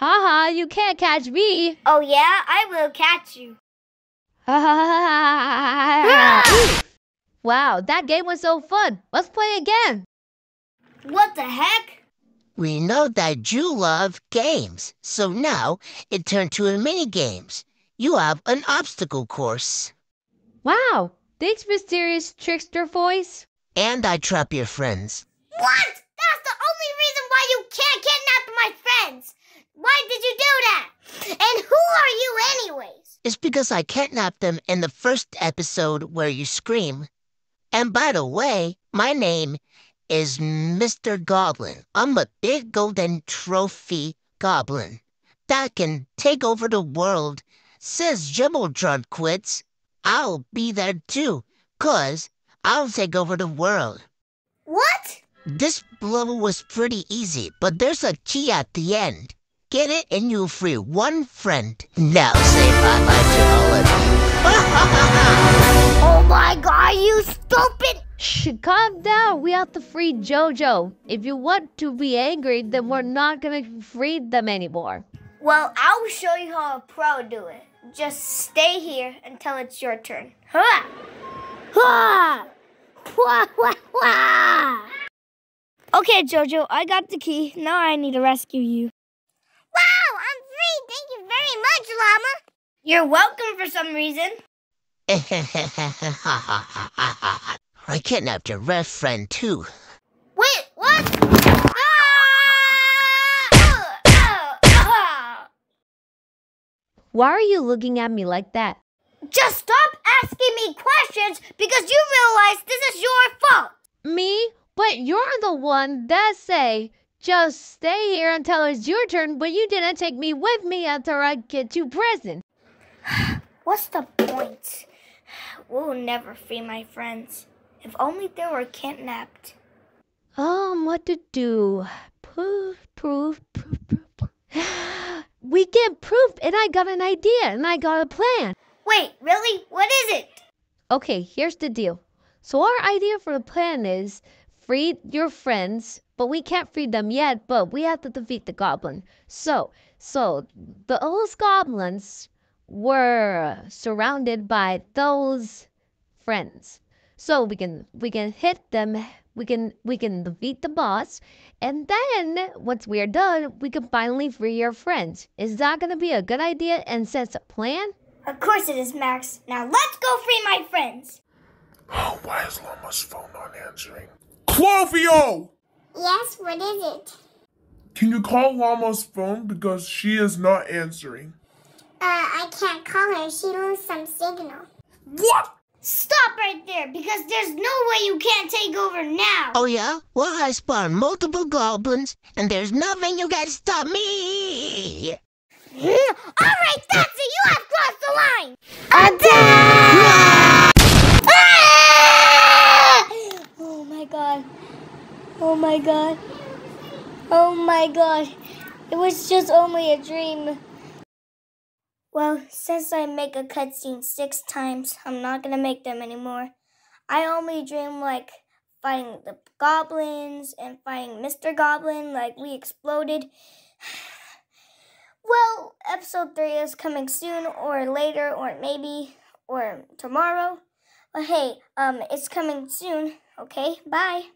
Haha, you can't catch me. Oh yeah, I will catch you. wow, that game was so fun. Let's play again. What the heck? We know that you love games, so now it turned to a mini games. You have an obstacle course. Wow, thanks, mysterious trickster voice. And I trap your friends. What? That's the only reason why you can't kidnap my friends. Why did you do that? And who are you anyways? It's because I kidnapped them in the first episode where you scream. And by the way, my name is Mr. Goblin. I'm a big golden trophy goblin that can take over the world. Says Jimbledron quits. I'll be there too, cause I'll take over the world. What? This level was pretty easy, but there's a key at the end. Get it and you'll free one friend. Now say bye-bye to all of you. oh my god, you stupid! Shh, calm down. We have to free Jojo. If you want to be angry, then we're not gonna free them anymore. Well, I'll show you how a pro do it. Just stay here until it's your turn. Ha! Ha! Wah, wah, wah! Okay, Jojo, I got the key. Now I need to rescue you. Wow, I'm free. Thank you very much, Llama. You're welcome for some reason. I kidnapped your red friend, too. Wait, what? Ah! Why are you looking at me like that? Just stop asking me questions because you realize this is your fault. Me? But you're the one that say, just stay here until it's your turn, but you didn't take me with me after I get to prison. What's the point? We'll never free my friends. If only they were kidnapped. Um, what to do? Proof, proof, proof, proof. We get proof, and I got an idea, and I got a plan. Wait, really? What is it? Okay, here's the deal. So our idea for the plan is free your friends, but we can't free them yet, but we have to defeat the goblin. So, so the old goblins were surrounded by those friends. So we can we can hit them we can we can defeat the boss, and then once we're done, we can finally free your friends. Is that gonna be a good idea and sense a plan? Of course it is, Max. Now let's go free my friends. Oh, why is Llama's phone not answering? Clovio! Yes, what is it? Can you call Llama's phone because she is not answering? Uh, I can't call her. She lost some signal. What? Stop right there, because there's no way you can't take over now. Oh, yeah? Well, I spawned multiple goblins, and there's nothing you can stop me. All right, that's it. You have crossed the line. Attack! oh, my God. Oh, my God. Oh, my God. It was just only a dream. Well, since I make a cutscene six times, I'm not gonna make them anymore. I only dream like fighting the goblins and fighting Mr. Goblin, like we exploded. well, episode 3 is coming soon, or later, or maybe, or tomorrow. But hey, um, it's coming soon, okay? Bye.